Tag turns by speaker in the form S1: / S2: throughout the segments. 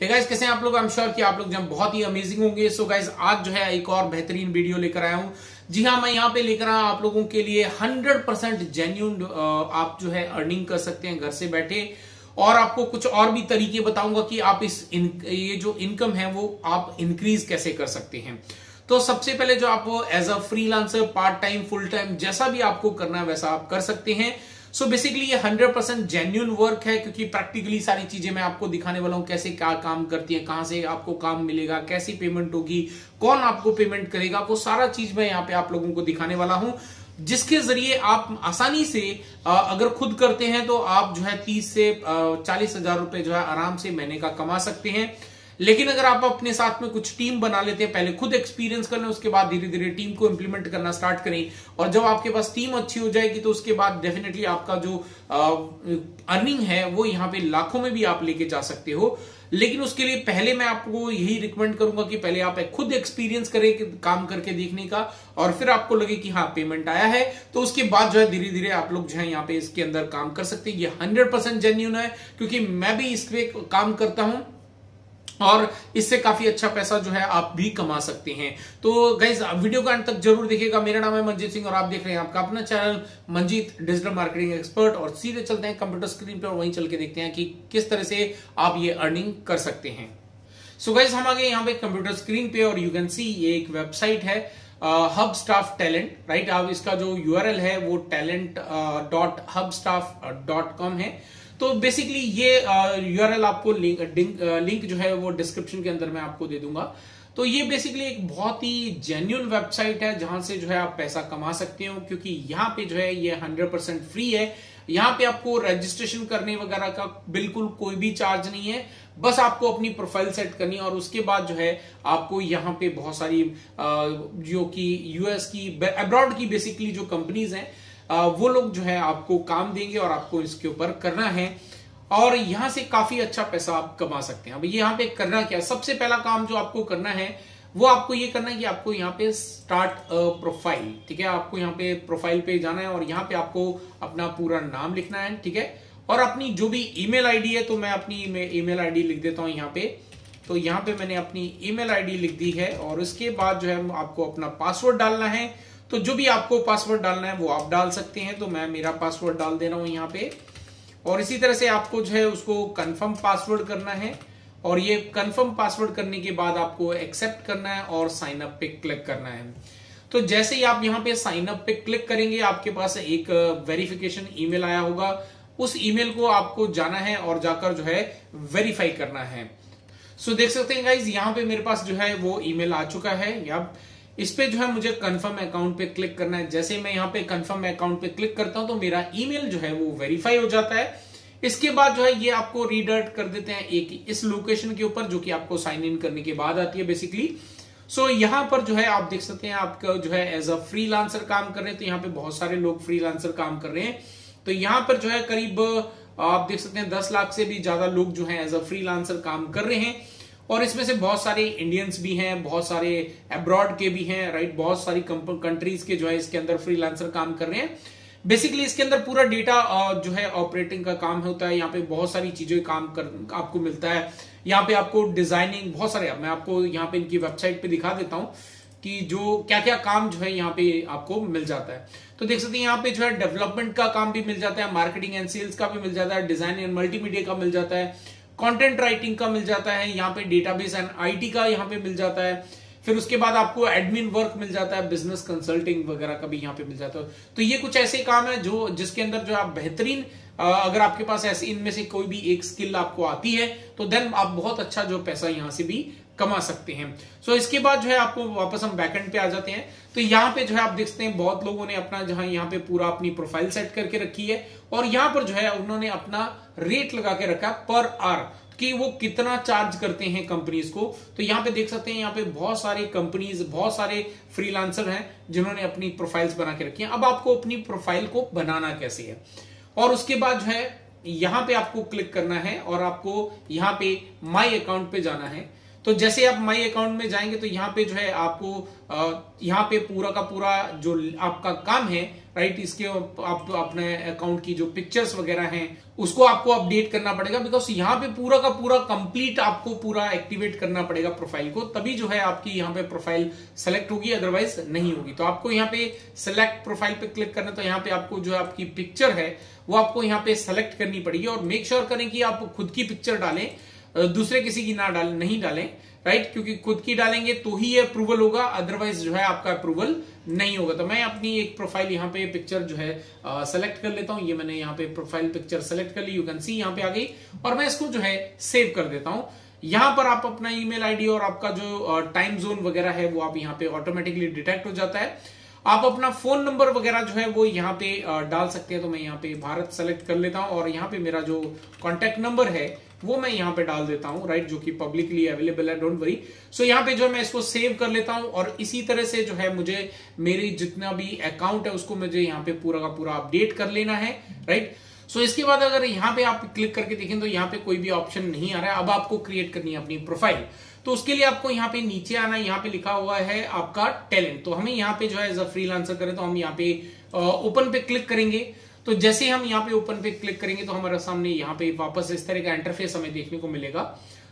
S1: hey कैसे हैं आप लोग? आई एम श्योर कि आप लोग जब बहुत ही अमेजिंग होंगे। सो गाइज़ आज जो है एक और बेहतरीन वीडियो लेकर आया हूँ। जी हाँ मैं यहाँ पे लेकर आया आप लोगों के लिए 100% परसेंट जेन्यून आप जो है अर्निंग कर सकते हैं घर से बैठे। और आपको कुछ और भी तरीके बताऊँगा कि आप इस इन, ये जो इनकम है वो आप इंक्रीज कैसे कर सकते हैं। तो सबसे पहले जो आप as a freelancer part time full time जैसा भी आपको करना है वैसा आप कर सकते हैं। सो so बेसिकली ये 100% परसेंट जेन्यून वर्क है क्योंकि प्रैक्टिकली सारी चीज़ें मैं आपको दिखाने वाला हूँ, कैसे क्या काम करती है, कहाँ से आपको काम मिलेगा, कैसी पेमेंट होगी, कौन आपको पेमेंट करेगा, वो सारा चीज़ मैं यहाँ पे आप लोगों को दिखाने वाला हूँ, जिसके ज़रिए आप आसानी से अगर खुद करते हैं तो आप जो है तीस से चालीस हज़ार रुपए जो है आराम से महीने का कमा सकते हैं। लेकिन अगर आप अपने साथ में कुछ टीम बना लेते हैं, पहले खुद एक्सपीरियंस कर लें, उसके बाद धीरे धीरे टीम को इंप्लीमेंट करना स्टार्ट करें। और जब आपके पास टीम अच्छी हो जाएगी तो उसके बाद डेफिनेटली आपका जो अर्निंग है, वो यहाँ पे लाखों में भी आप लेके जा सकते हो। लेकिन उसके लिए पहले मैं आपको यही रिकमेंड करूँगा कि पहले आप खुद एक्सपीरियंस करें काम करके देखने का, और फिर आपको लगे कि हाँ पेमेंट आया है। तो उसके बाद जो है धीरे धीरे आप लोग जो है, यहाँ पे इसके अंदर काम कर सकते हैं। ये हंड्रेड परसेंट जेन्यून है, क्योंकि मैं भी इस पे काम करता हूँ। और इससे काफ़ी अच्छा पैसा जो है आप भी कमा सकते हैं। तो गाइज़ वीडियो का अंत तक ज़रूर देखिएगा। मेरा नाम है मंजीत सिंह और आप देख रहे हैं आपका अपना channel Manjeet digital marketing expert. और सीधे चलते हैं कंप्यूटर स्क्रीन पर वहीं चल के देखते हैं कि किस तरह से आप ये अर्निंग कर सकते हैं। सो गाइज़ हम आगे यहाँ पे कंप्यूटर स्क्रीन पे और यू कैन सी ये एक वेबसाइट है हब स्टाफ टैलेंट राइट अब इसका जो यूआरएल है वो talent dot hub staff dot com है। तो बेसिकली ये यूआरएल आपको लिंक लिंक जो है वो डिस्क्रिप्शन के अंदर मैं आपको दे दूँगा। तो ये बेसिकली एक बहुत ही जेन्यून वेबसाइट है जहाँ से जो है आप पैसा कमा सकते हो, क्योंकि यहाँ पे जो है ये 100 परसेंट फ्री है। यहाँ पे आपको रजिस्ट्रेशन करने वगैरह का बिल्कुल कोई भी चार्ज नहीं है। बस आपको अपनी प्रोफ़ाइल सेट करनी और उसके बाद जो है आपको यहाँ पे बहुत सारी जो कि यूएस की अब्रॉड की बेसिकली जो कंपनीज़ हैं वो लोग जो है आपको काम देंगे और आपको इसके ऊपर करना है। और यहाँ से काफ़ी अच्छा पैसा आप कमा सकते हैं। अब यहाँ पे करना क्या? सबसे पहला काम जो आपको करना है, वो आपको ये करना है कि आपको यहाँ पे स्टार्ट प्रोफ़ाइल ठीक है? आपको यहाँ पे प्रोफ़ाइल पे जाना है और यहाँ पे आपको अपना पूरा नाम लिखना है, ठीक है? और अपनी जो भी ईमेल आईडी है तो मैं अपनी ईमेल आईडी लिख देता हूँ यहाँ पे। तो यहाँ पे मैंने अपनी ईमेल आईडी लिख दी है और उसके बाद जो है आपको अपना पासवर्ड डालना है। तो जो भी आपको पासवर्ड डालना है, वो आप डाल सकते हैं। तो मैं मेरा पासवर्ड डाल दे रहा हूँ यहाँ पे। और इसी तरह से आपको जो है, उसको कंफर्म पासवर्ड करना है। और ये कंफर्म पासवर्ड करने के बाद आपको एक्सेप्ट करना है और साइन अप पे क्लिक करना है। तो जैसे ही आप यहाँ पे साइन अप पे क्लिक करेंगे, आपके पास एक वेरिफिकेशन ईमेल आया होगा। उस ईमेल को आपको जाना है और जाकर जो है वेरीफाई करना है। सो देख सकते हैं गाइज़ यहाँ पे मेरे पास जो है, वो ईमेल आ चुका है। या इस पे जो है मुझे कंफर्म अकाउंट पे क्लिक करना है। जैसे मैं यहाँ पे कंफर्म अकाउंट पे क्लिक करता हूँ तो मेरा ईमेल जो है वो वेरीफाई हो जाता है। इसके बाद जो है ये आपको रीडर्ट कर देते हैं एक इस लोकेशन के ऊपर जो कि आपको साइन इन करने के बाद आती है बेसिकली सो so, यहाँ पर जो है आप देख सकते हैं आपका जो है एज अ फ्री काम कर रहे हैं तो यहाँ पे बहुत सारे लोग फ्री काम कर रहे हैं। तो यहाँ पर जो है करीब आप देख सकते हैं दस लाख से भी ज़्यादा लोग जो है एज अ फ्री काम कर रहे हैं। और इसमें से बहुत सारे इंडियंस भी हैं, बहुत सारे अब्रॉड के भी हैं राइट बहुत सारी कंट्रीज़ के जो है इसके अंदर फ्रीलांसर काम कर रहे हैं। बेसिकली इसके अंदर पूरा डेटा जो है ऑपरेटिंग का काम होता है। यहाँ पे बहुत सारी चीज़ें काम कर आपको मिलता है। यहाँ पे आपको डिज़ाइनिंग बहुत सारे, मैं आपको यहाँ पे इनकी वेबसाइट पे दिखा देता हूँ कि जो क्या क्या काम जो है यहाँ पे आपको मिल जाता है। तो देख सकते हैं, यहाँ पे जो है डेवलपमेंट का काम भी मिल जाता है मार्केटिंग एंड सेल्स का भी मिल जाता है डिज़ाइन एंड मल्टीमीडिया का मिल जाता है। कंटेंट राइटिंग का मिल जाता है, यहाँ पे डेटाबेस एंड आईटी का यहाँ पे मिल जाता है। फिर उसके बाद आपको एडमिन वर्क मिल जाता है बिज़नेस कंसल्टिंग वगैरह का भी यहाँ पे मिल जाता है। तो ये कुछ ऐसे काम है जो, जिसके अंदर जो आप बेहतरीन अगर आपके पास ऐसे, इनमें से कोई भी एक स्किल आपको आती है तो देन आप बहुत अच्छा जो पैसा यहाँ से भी कमा सकते हैं। सो so, इसके बाद जो है आपको वापस हम बैकएंड पे आ जाते हैं। तो यहाँ पे जो है आप देखते हैं बहुत लोगों ने अपना जहाँ यहाँ पे पूरा अपनी प्रोफ़ाइल सेट करके रखी है और यहाँ पर जो है उन्होंने अपना रेट लगा के रखा पर आर कि वो कितना चार्ज करते हैं कंपनीज़ को। तो यहाँ पे देख सकते हैं यहाँ पे बहुत सारे कंपनीज़ बहुत सारे फ्रीलांसर हैं जिन्होंने अपनी प्रोफाइल्स बना के रखी है। अब आपको अपनी प्रोफ़ाइल को बनाना कैसे है? और उसके बाद जो है यहाँ पे आपको क्लिक करना है और आपको यहाँ पे माई अकाउंट पे जाना है। तो जैसे आप माई अकाउंट में जाएँगे तो यहाँ पे जो है आपको यहाँ पे पूरा का पूरा जो आपका काम है राइट इसके आप अपने अकाउंट की जो पिक्चर्स वगैरह हैं, उसको आपको अपडेट करना पड़ेगा बिकॉज़ यहाँ पे पूरा का पूरा कंप्लीट आपको पूरा एक्टिवेट करना पड़ेगा प्रोफ़ाइल को, तभी जो है आपकी यहाँ पे प्रोफ़ाइल सेलेक्ट होगी अदरवाइज़ नहीं होगी। तो आपको यहाँ पे सेलेक्ट प्रोफ़ाइल पे क्लिक करना तो यहाँ पे आपको जो आपकी पिक्चर है, वो आपको यहाँ पे सेलेक्ट करनी पड़ेगी और मेक श्योर sure करें कि आप खुद की पिक्चर डालें। दूसरे किसी की ना डाल, नहीं डालें राइट क्योंकि खुद की डालेंगे तो ही ये अप्रूवल होगा अदरवाइज़ जो है आपका अप्रूवल नहीं होगा। तो मैं अपनी एक प्रोफ़ाइल यहाँ पे पिक्चर जो है सेलेक्ट कर लेता हूँ। ये मैंने यहाँ पे प्रोफ़ाइल पिक्चर सेलेक्ट कर ली यू कैन सी यहाँ पे आ गई। और मैं इसको जो है सेव कर देता हूँ। यहाँ पर आप अपना ईमेल आईडी और आपका जो टाइम जोन वगैरह है, वो आप यहाँ पे ऑटोमेटिकली डिटेक्ट हो जाता है। आप अपना फ़ोन नंबर वगैरह जो है, वो यहाँ पे डाल सकते हैं। तो मैं यहाँ पे भारत सेलेक्ट कर लेता हूँ। और यहाँ पे मेरा जो कॉन्टेक्ट नंबर है वो मैं यहाँ पे डाल देता हूँ राइट जो कि पब्लिकली अवेलेबल है डोंट वरी सो यहाँ पे जो मैं इसको सेव कर लेता हूँ और इसी तरह से जो है मुझे मेरी जितना भी अकाउंट है उसको मुझे यहाँ पे पूरा का पूरा अपडेट कर लेना है राइट सो इसके बाद अगर यहाँ पे आप क्लिक करके देखें तो यहाँ पे कोई भी ऑप्शन नहीं आ रहा है। अब आपको क्रिएट करनी है अपनी प्रोफ़ाइल तो उसके लिए आपको यहाँ पे नीचे आना यहाँ पे लिखा हुआ है आपका टैलेंट तो हमें यहाँ पे जो है एज अ फ्री करें तो हम यहाँ पे ओपन पे क्लिक करेंगे। तो जैसे हम यहाँ पे ओपन पे क्लिक करेंगे तो हमारे सामने यहाँ पे वापस इस तरह का इंटरफेस हमें देखने को मिलेगा।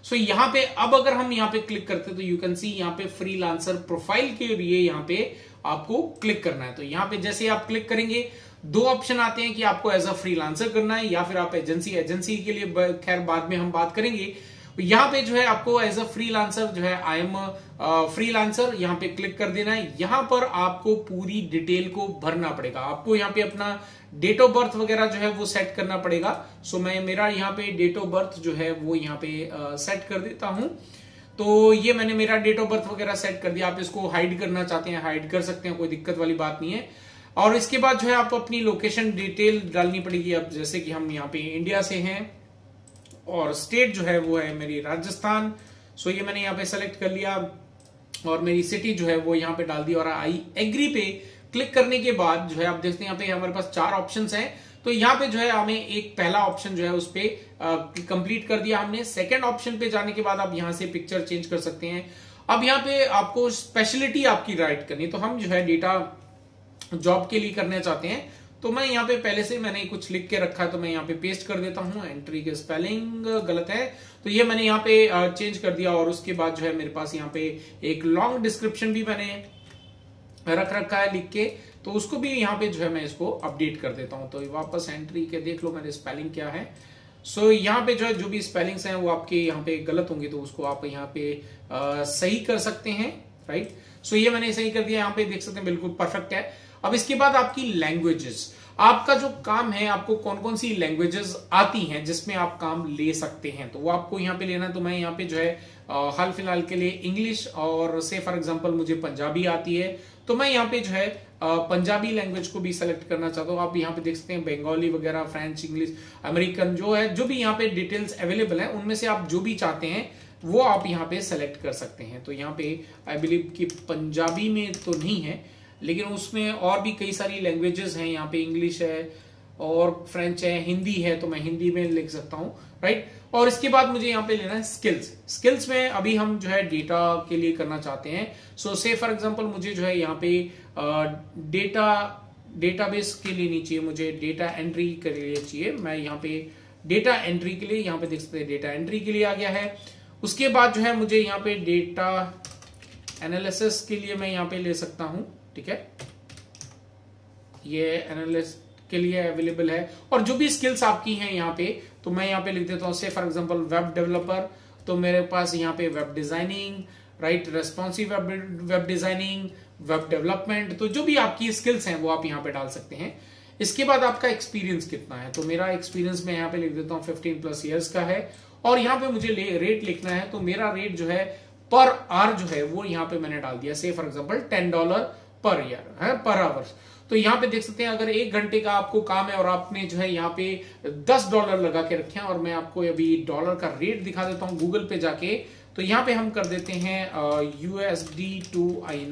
S1: सो so, यहाँ पे अब अगर हम यहाँ पे क्लिक करते तो यू कैन सी यहाँ पे फ्री लांसर प्रोफ़ाइल के लिए यहाँ पे आपको क्लिक करना है। तो यहाँ पे जैसे आप क्लिक करेंगे दो ऑप्शन आते हैं कि आपको एज अ फ्री करना है या फिर आप एजेंसी एजेंसी के लिए खैर बाद में हम बात करेंगे। यहाँ पे जो है आपको एज अ फ्री जो है आई एम फ्री लांसर यहाँ पे क्लिक कर देना है। यहाँ पर आपको पूरी डिटेल को भरना पड़ेगा। आपको यहाँ पे अपना डेट ऑफ़ बर्थ वगैरह जो है वो सेट करना पड़ेगा। सो मैं, मेरा यहाँ पे डेट ऑफ़ बर्थ जो है वो यहाँ पे सेट कर देता हूँ। तो ये मैंने मेरा डेट ऑफ़ बर्थ वगैरह सेट कर दिया। आप इसको हाइड करना चाहते हैं हाइड कर सकते हैं, कोई दिक्कत वाली बात नहीं है। और इसके बाद जो है आप अपनी लोकेशन डिटेल डालनी पड़ेगी। अब जैसे कि हम यहाँ पे इंडिया से हैं। और स्टेट जो है वो है मेरी राजस्थान। सो ये मैंने यहाँ पे सेलेक्ट कर लिया और मेरी सिटी जो है वो यहाँ पे डाल दी और आई एग्री पे क्लिक करने के बाद जो है, आप देखते हैं यहाँ पे हमारे पास चार ऑप्शन हैं। तो यहाँ पे जो है हमें एक पहला ऑप्शन जो है उस पर कंप्लीट कर दिया हमने। सेकेंड ऑप्शन पे जाने के बाद आप यहाँ से पिक्चर चेंज कर सकते हैं। अब यहाँ पे आपको स्पेशलिटी आपकी राइट करनी तो हम जो है डेटा जॉब के लिए करना चाहते हैं। तो मैं यहाँ पे पहले से मैंने कुछ लिख के रखा है तो मैं यहाँ पे पेस्ट कर देता हूँ एंट्री के स्पेलिंग गलत है। तो ये मैंने यहाँ पे चेंज कर दिया और उसके बाद जो है मेरे पास यहाँ पे एक लॉन्ग डिस्क्रिप्शन भी मैंने रख रखा है लिख के तो उसको भी यहाँ पे जो है मैं इसको अपडेट कर देता हूँ। तो वापस एंट्री के देख लो मेरे स्पेलिंग क्या है। सो so, यहाँ पे जो है जो भी स्पेलिंग्स हैं वो आपके यहाँ पे गलत होंगे तो उसको आप यहाँ पे आ, सही कर सकते हैं राइट सो so, ये मैंने सही कर दिया यहाँ पे देख सकते हैं बिल्कुल परफेक्ट है। अब इसके बाद आपकी लैंग्वेजेस आपका जो काम है, आपको कौन कौन सी लैंग्वेजेस आती हैं जिसमें आप काम ले सकते हैं? तो वो आपको यहाँ पे लेना तो मैं यहाँ पे जो है हाल फ़िलहाल के लिए इंग्लिश और से फॉर एग्जांपल मुझे पंजाबी आती है तो मैं यहाँ पे जो है पंजाबी लैंग्वेज को भी सेलेक्ट करना चाहता हूँ। आप यहाँ पे देख सकते हैं बंगाली वगैरह फ्रेंच इंग्लिश अमेरिकन जो है, जो भी यहाँ पे डिटेल्स अवेलेबल है, उनमें से आप जो भी चाहते हैं, वो आप यहाँ पे सेलेक्ट कर सकते हैं। तो यहाँ पे आई बिलीव कि पंजाबी में तो नहीं है लेकिन उसमें और भी कई सारी लैंग्वेजेस हैं, यहाँ पे इंग्लिश है और फ्रेंच है हिंदी है तो मैं हिंदी में लिख सकता हूँ राइट और इसके बाद मुझे यहाँ पे लेना है स्किल्स स्किल्स में अभी हम जो है डेटा के लिए करना चाहते हैं। सो से फॉर एग्ज़ाम्पल मुझे जो है यहाँ पे डेटा डेटाबेस के लिए नहीं चाहिए, मुझे डेटा एंट्री के लिए चाहिए। मैं यहाँ पे डेटा एंट्री के लिए, यहाँ पे देख सकते हैं डेटा एंट्री के लिए आ गया है। उसके बाद जो है मुझे यहाँ पे डेटा एनालिसिस के लिए मैं यहाँ पे ले सकता हूँ। ठीक है? ये एनालिस्ट के लिए अवेलेबल है। और जो भी स्किल्स आपकी हैं यहाँ पे तो मैं यहाँ पे लिख देता हूँ से फॉर एग्जांपल वेब डेवलपर तो मेरे पास यहाँ पे web designing right responsive web designing web development तो जो भी आपकी स्किल्स हैं वो आप यहाँ पे डाल सकते हैं। इसके बाद आपका एक्सपीरियंस कितना है? तो मेरा एक्सपीरियंस मैं यहाँ पे लिख देता हूँ फिफ्टीन प्लस ईयर्स का है। और यहाँ पे मुझे रेट लिखना है तो मेरा रेट जो है पर आर जो है, वो यहाँ पे मैंने डाल दिया। से for example ten dollar per year है? पर आवर्स तो यहाँ पे देख सकते हैं, अगर एक घंटे का आपको काम है और आपने जो है यहाँ पे दस डॉलर लगा के रखे हैं, और मैं आपको अभी डॉलर का रेट दिखा देता हूँ गूगल पे जाके तो यहाँ पे हम कर देते हैं यूएसडी टू आई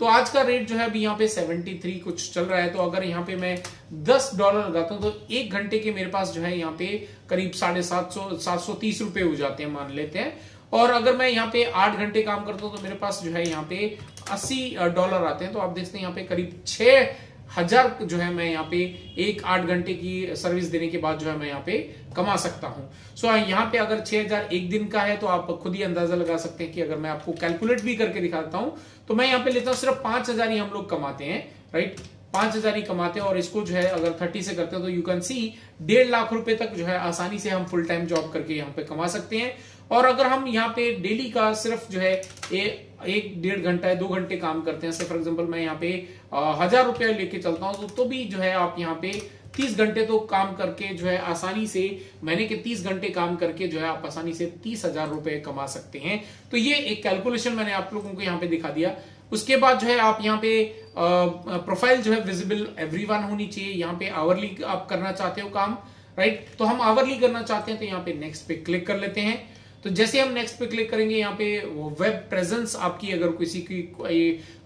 S1: तो आज का रेट जो है अभी यहाँ पे 73 कुछ चल रहा है तो अगर यहाँ पे मैं 10 डॉलर लगाता हूँ तो एक घंटे के मेरे पास जो है यहाँ पे करीब साढ़े सात सौ हो जाते हैं, मान लेते हैं। और अगर मैं यहाँ पे आठ घंटे काम करता हूँ तो मेरे पास जो है यहाँ पे अस्सी डॉलर आते हैं। तो आप देखते हैं यहाँ पे करीब छह हज़ार जो है मैं यहाँ पे एक आठ घंटे की सर्विस देने के बाद जो है मैं यहाँ पे कमा सकता हूँ। सो so, यहाँ पे अगर छह हज़ार एक दिन का है तो आप खुद ही अंदाज़ा लगा सकते हैं कि अगर मैं आपको कैलकुलेट भी करके दिखाता हूँ तो मैं यहाँ पे लेता हूँ सिर्फ़ पाँच हज़ार ही हम लोग कमाते हैं राइट पाँच हज़ार ही कमाते हैं और इसको जो है अगर थर्टी से करते हैं तो यू कैन सी डेढ़ लाख रुपए तक जो है आसानी से हम फुल टाइम जॉब करके यहाँ पे कमा सकते हैं। और अगर हम यहाँ पे डेली का सिर्फ़ जो है ए, एक डेढ़ घंटा है दो घंटे काम करते हैं फॉर एग्ज़ाम्पल मैं यहाँ पे हज़ार रुपया लेके चलता हूँ तो, तो भी जो है आप यहाँ पे तीस घंटे तो काम करके जो है आसानी से महीने के तीस घंटे काम करके जो है आप आसानी से तीस हज़ार रुपए कमा सकते हैं। तो ये एक कैलकुलेशन मैंने आप लोगों को यहाँ पे दिखा दिया। उसके बाद जो है आप यहाँ पे प्रोफ़ाइल जो है विजिबल एवरीवन होनी चाहिए। यहाँ पे आवरली आप करना चाहते हो काम राइट तो हम आवरली करना चाहते हैं तो यहाँ पे नेक्स्ट पे क्लिक कर लेते हैं। तो जैसे हम नेक्स्ट पे क्लिक करेंगे, यहाँ पे वेब प्रेजेंस आपकी, अगर किसी की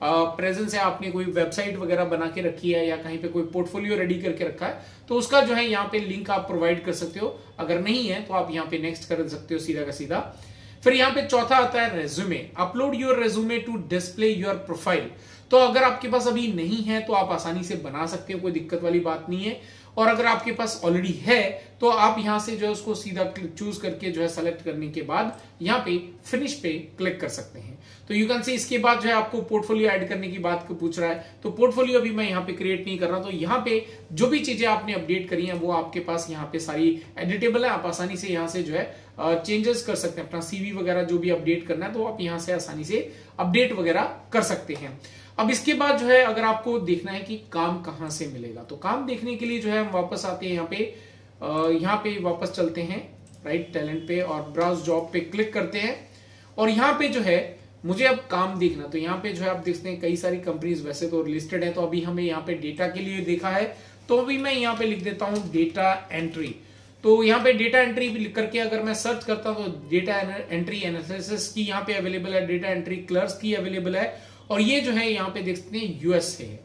S1: प्रेजेंस है, आपने कोई वेबसाइट वगैरह बना के रखी है या कहीं पे कोई पोर्टफोलियो रेडी करके रखा है तो उसका जो है यहाँ पे लिंक आप प्रोवाइड कर सकते हो। अगर नहीं है तो आप यहाँ पे नेक्स्ट कर सकते हो सीधा का सीधा। फिर यहाँ पे चौथा आता है resume upload your resume to display your profile तो अगर आपके पास अभी नहीं है तो आप आसानी से बना सकते हो, कोई दिक्कत वाली बात नहीं है। और अगर आपके पास ऑलरेडी है तो आप यहाँ से जो है उसको सीधा चूज़ करके जो है सेलेक्ट करने के बाद यहाँ पे फिनिश पे क्लिक कर सकते हैं। तो यू कैन सी इसके बाद जो है आपको पोर्टफोलियो ऐड करने की बात को पूछ रहा है। तो पोर्टफोलियो अभी मैं यहाँ पे क्रिएट नहीं कर रहा तो यहाँ पे जो भी चीज़ें आपने अपडेट करी हैं, वो आपके पास यहाँ पे सारी एडिटेबल है। आप आसानी से यहाँ से जो है चेंजेस कर सकते हैं। अपना सीवी वगैरह जो भी अपडेट करना है तो आप यहाँ से आसानी से अपडेट वगैरह कर सकते हैं। अब इसके बाद जो है, अगर आपको देखना है कि काम कहाँ से मिलेगा तो काम देखने के लिए जो है, हम वापस आते हैं यहाँ पे यहाँ पे वापस चलते हैं राइट टैलेंट पे और ब्राउज जॉब पे क्लिक करते हैं। और यहाँ पे जो है, मुझे अब काम देखना तो यहाँ पे जो है, आप देखते हैं, कई सारी कंपनीज़ वैसे तो लिस्टेड है तो अभी हमें यहाँ पे डेटा के लिए देखा है तो अभी मैं यहाँ पे लिख देता हूँ डेटा एंट्री तो यहाँ पे डेटा एंट्री लिख करके अगर मैं सर्च करता हूँ तो डेटा एंट्री एनालिसिस की यहाँ पे अवेलेबल है डेटा एंट्री क्लर्स की अवेलेबल है और ये जो है यहाँ पे देख सकते हैं यूएस से है।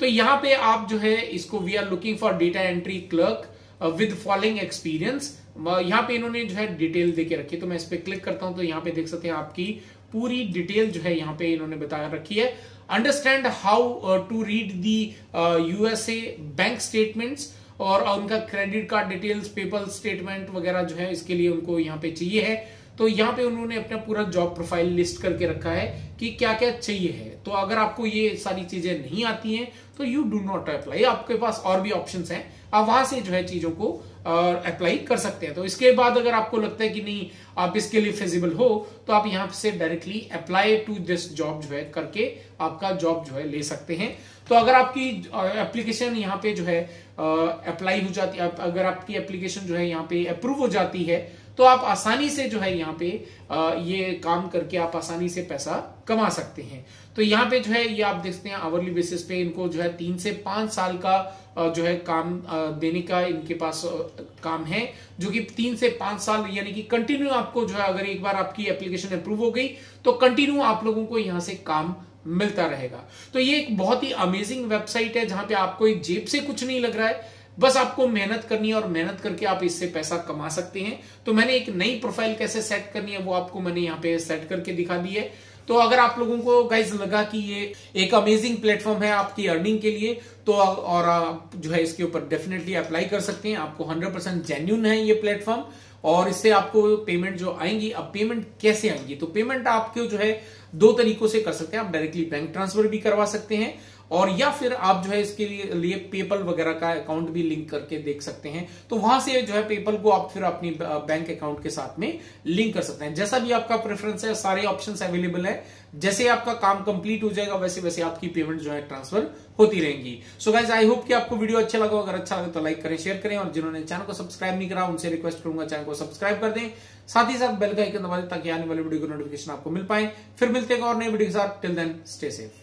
S1: तो यहाँ पे आप जो है इसको we are looking for data entry clerk with following experience यहाँ पे इन्होंने जो है डिटेल देके रखी है तो मैं इस पर क्लिक करता हूँ तो यहाँ पे देख सकते हैं आपकी पूरी डिटेल जो है यहाँ पे इन्होंने बता रखी है। Understand how to read the USA bank statements और उनका credit card details paper statement वगैरह जो है इसके लिए उनको यहाँ पे चाहिए है। तो यहाँ पे उन्होंने अपना पूरा जॉब प्रोफ़ाइल लिस्ट करके रखा है कि क्या क्या चाहिए है। तो अगर आपको ये सारी चीज़ें नहीं आती हैं तो यू डू नॉट अप्लाई आपके पास और भी ऑप्शन हैं। आप वहाँ से जो है चीज़ों को अप्लाई कर सकते हैं। तो इसके बाद अगर आपको लगता है कि नहीं, आप इसके लिए फिजिबल हो तो आप यहाँ से directly apply to this job जो है करके आपका जॉब जो है ले सकते हैं। तो अगर आपकी एप्लीकेशन यहाँ पे जो है अप्लाई हो जाती है अगर आपकी एप्लीकेशन जो है यहाँ पे अप्रूव हो जाती है तो आप आसानी से जो है यहाँ पे ये काम करके आप आसानी से पैसा कमा सकते हैं। तो यहाँ पे जो है ये आप देखते हैं आवरली बेसिस पे इनको जो है तीन से पाँच साल का जो है काम देने का इनके पास काम है, जो कि तीन से पाँच साल यानी कि कंटिन्यू आपको जो है अगर एक बार आपकी एप्लीकेशन अप्रूव हो गई तो कंटिन्यू आप लोगों को यहाँ से काम मिलता रहेगा। तो ये एक बहुत ही अमेजिंग वेबसाइट है जहाँ पे आपको एक जेब से कुछ नहीं लग रहा है। बस आपको मेहनत करनी है और मेहनत करके आप इससे पैसा कमा सकते हैं। तो मैंने एक नई प्रोफ़ाइल कैसे सेट करनी है, वो आपको मैंने यहाँ पे सेट करके दिखा दी है। तो अगर आप लोगों को गाइज़ लगा कि ये एक अमेजिंग प्लेटफॉर्म है आपकी अर्निंग के लिए तो और आप जो है इसके ऊपर डेफिनेटली अप्लाई कर सकते हैं। आपको 100 परसेंट जेन्यून है ये प्लेटफॉर्म और इससे आपको पेमेंट जो आएँगी, अब पेमेंट कैसे आएँगी? तो पेमेंट आपके जो है दो तरीकों से कर सकते हैं। आप डायरेक्टली बैंक ट्रांसफ़र भी करवा सकते हैं और या फिर आप जो है इसके लिए लिए पेपल वगैरह का अकाउंट भी लिंक करके देख सकते हैं। तो वहाँ से जो है पेपल को आप फिर अपनी बैंक अकाउंट के साथ में लिंक कर सकते हैं। जैसा भी आपका प्रेफरेंस है, सारे ऑप्शन अवेलेबल है। जैसे आपका काम कंप्लीट हो जाएगा, वैसे वैसे आपकी पेमेंट जो है ट्रांसफ़र होती रहेंगी। सो गाइज़ आई होप कि आपको वीडियो अच्छा लगा अगर अच्छा लगे तो लाइक करें शेयर करें और जिन्होंने चैनल को सब्सक्राइब नहीं करा, उनसे रिक्वेस्ट करूँगा चैनल को सब्सक्राइब कर दें। साथ ही साथ बेल का आइकन दबा दें ताकि आने वाले वीडियो को नोटिफिकेशन आपको मिल पाए। फिर मिलते हैं और नए वीडियो के साथ। Till then stay safe